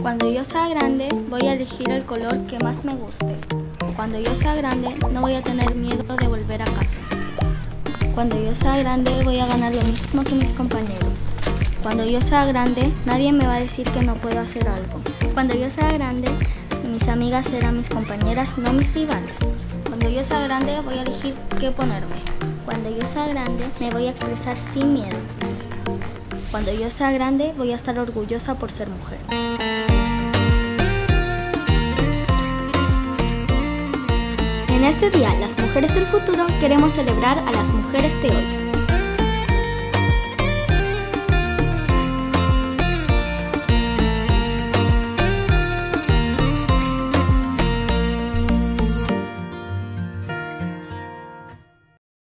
Cuando yo sea grande, voy a elegir el color que más me guste. Cuando yo sea grande, no voy a tener miedo de volver a casa. Cuando yo sea grande, voy a ganar lo mismo que mis compañeros. Cuando yo sea grande, nadie me va a decir que no puedo hacer algo. Cuando yo sea grande, mis amigas serán mis compañeras, no mis rivales. Cuando yo sea grande, voy a elegir qué ponerme. Cuando yo sea grande, me voy a expresar sin miedo. Cuando yo sea grande, voy a estar orgullosa por ser mujer. En este día, las mujeres del futuro, queremos celebrar a las mujeres de hoy.